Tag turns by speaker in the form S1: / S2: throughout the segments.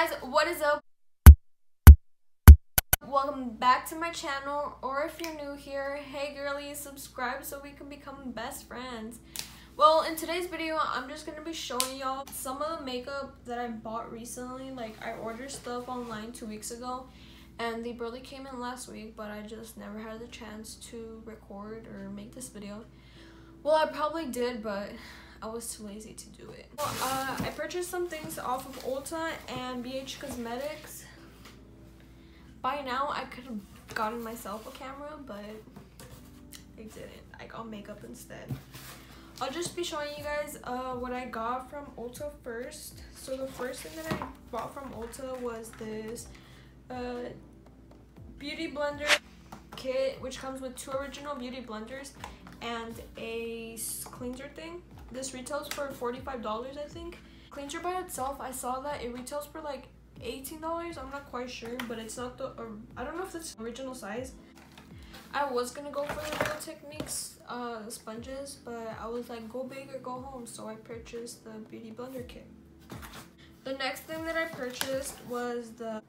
S1: guys, what is up? Welcome back to my channel, or if you're new here, hey girlies, subscribe so we can become best friends. Well, in today's video, I'm just to be showing y'all some of the makeup that I bought recently. Like, I ordered stuff online two weeks ago, and they barely came in last week, but I just never had the chance to record or make this video. Well, I probably did, but I was too lazy to do it. Uh, I purchased some things off of Ulta and BH Cosmetics. By now, I could have gotten myself a camera, but I didn't. I got makeup instead. I'll just be showing you guys uh, what I got from Ulta first. So the first thing that I bought from Ulta was this uh, Beauty Blender kit, which comes with two original beauty blenders and a cleanser thing. This retails for $45, I think. Cleanser by itself, I saw that it retails for like $18. I'm not quite sure, but it's not the, I don't know if it's original size. I was gonna go for the Real Techniques uh, sponges, but I was like, go big or go home, so I purchased the Beauty Blender kit. The next thing that I purchased was the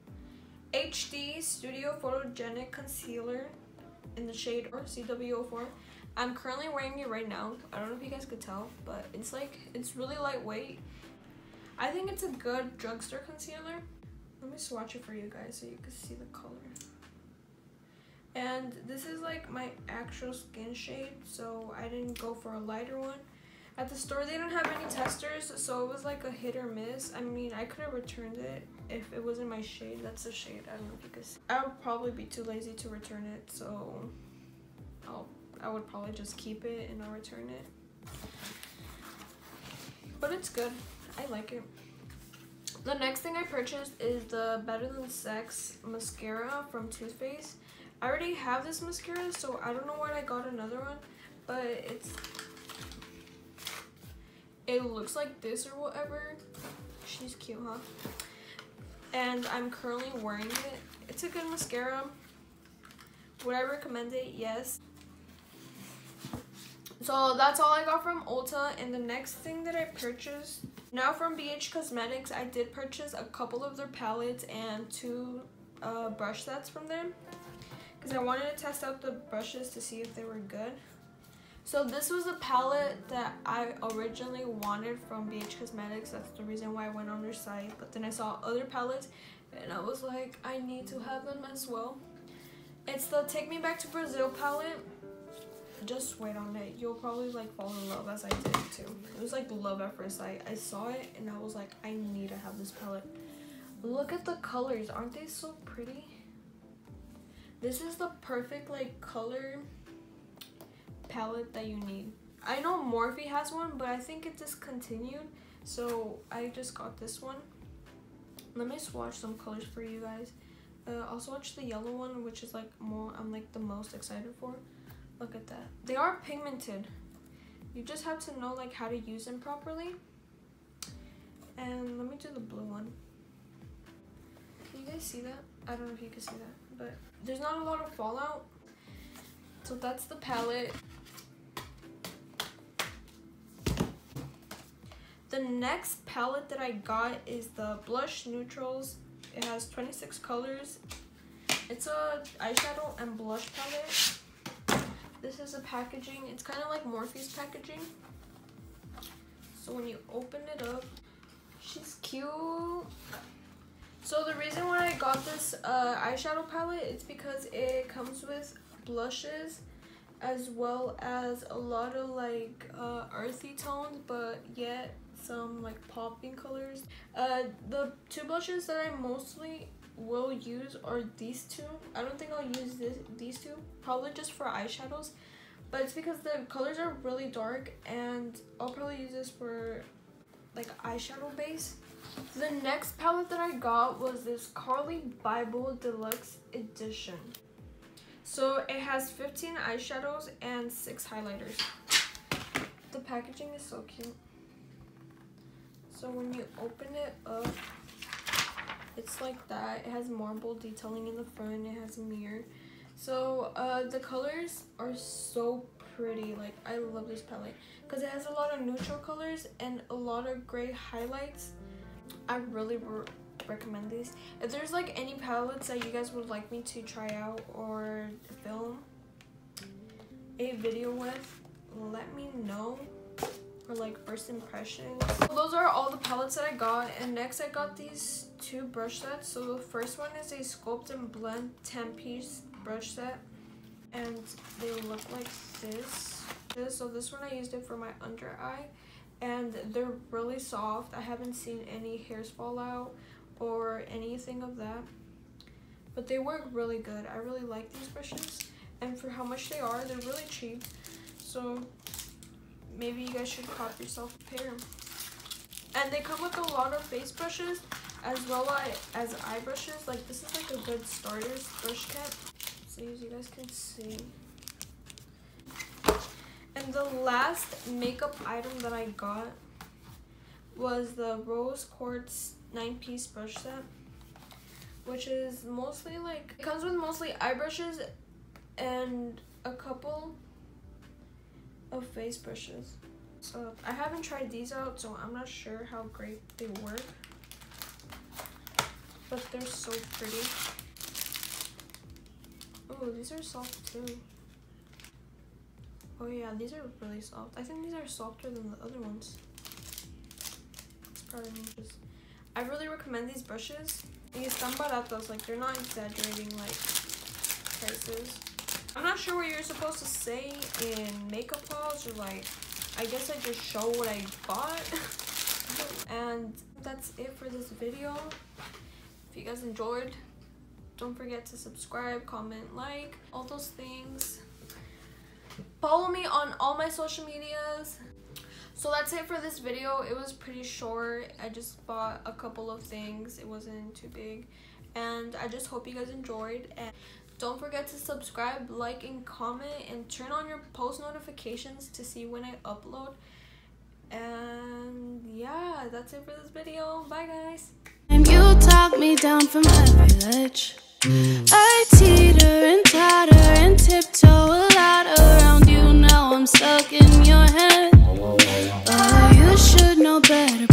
S1: HD Studio Photogenic Concealer in the shade or CW04. I'm currently wearing it right now. I don't know if you guys could tell, but it's like, it's really lightweight. I think it's a good drugstore concealer. Let me swatch it for you guys so you can see the color. And this is like my actual skin shade, so I didn't go for a lighter one. At the store, they didn't have any testers, so it was like a hit or miss. I mean, I could have returned it if it wasn't my shade. That's the shade. I don't know see. I would probably be too lazy to return it, so I would probably just keep it and I'll return it. But it's good. I like it. The next thing I purchased is the Better Than Sex mascara from Too Faced. I already have this mascara, so I don't know why I got another one, but it's it looks like this or whatever. She's cute, huh? And I'm currently wearing it. It's a good mascara. Would I recommend it? Yes. So that's all I got from Ulta. And the next thing that I purchased, now from BH Cosmetics, I did purchase a couple of their palettes and two uh, brush sets from them. Because I wanted to test out the brushes to see if they were good. So this was a palette that I originally wanted from BH Cosmetics. That's the reason why I went on their site. But then I saw other palettes and I was like, I need to have them as well. It's the Take Me Back to Brazil palette just wait on it. You'll probably like fall in love as I did too. It was like love at first sight. I saw it and I was like, I need to have this palette. Look at the colors. Aren't they so pretty? This is the perfect like color palette that you need. I know Morphe has one, but I think it discontinued. So I just got this one. Let me swatch some colors for you guys. Uh, I'll swatch the yellow one, which is like more, I'm like the most excited for. Look at that. They are pigmented. You just have to know like how to use them properly. And let me do the blue one. Can you guys see that? I don't know if you can see that, but there's not a lot of fallout. So that's the palette. The next palette that I got is the Blush Neutrals. It has 26 colors. It's a eyeshadow and blush palette. This is the packaging. It's kind of like Morphe's packaging. So when you open it up, she's cute. So the reason why I got this uh, eyeshadow palette is because it comes with blushes as well as a lot of like uh, earthy tones but yet some like popping colors. Uh, the two blushes that I mostly will use are these two. I don't think I'll use this these two. Probably just for eyeshadows. But it's because the colors are really dark and I'll probably use this for like eyeshadow base. The next palette that I got was this Carli Bybel Deluxe Edition. So it has 15 eyeshadows and 6 highlighters. The packaging is so cute. So when you open it up, it's like that. It has marble detailing in the front. It has a mirror. So uh, the colors are so pretty. Like I love this palette because it has a lot of neutral colors and a lot of gray highlights. I really recommend these. If there's like any palettes that you guys would like me to try out or film a video with, let me know for like first impressions. So those are all the palettes that I got and next I got these two brush sets. So the first one is a Sculpt and Blend 10 piece brush set and they look like this. So this one I used it for my under eye and they're really soft. I haven't seen any hairs fall out or anything of that. But they work really good. I really like these brushes. And for how much they are, they're really cheap. So maybe you guys should cop yourself a pair. And they come with a lot of face brushes as well as eye brushes. Like this is like a good starter's brush kit. So as you guys can see. And the last makeup item that I got was the Rose Quartz 9-piece brush set. Which is mostly like, it comes with mostly eye brushes and a couple of face brushes. So I haven't tried these out, so I'm not sure how great they work. But they're so pretty. Oh, these are soft too. Oh yeah, these are really soft. I think these are softer than the other ones. It's probably just... I really recommend these brushes. Y están like they're not exaggerating like prices. I'm not sure what you're supposed to say in makeup hauls or like, I guess I just show what I bought. and that's it for this video. If you guys enjoyed, don't forget to subscribe, comment, like, all those things. Follow me on all my social medias. So that's it for this video. It was pretty short. I just bought a couple of things. It wasn't too big. And I just hope you guys enjoyed. And don't forget to subscribe, like, and comment, and turn on your post notifications to see when I upload. And yeah, that's it for this video. Bye, guys. And you talk me down from every ledge. I teeter and totter and
S2: tiptoe a lot around you. Now I'm stuck in your head. Oh, you should know better.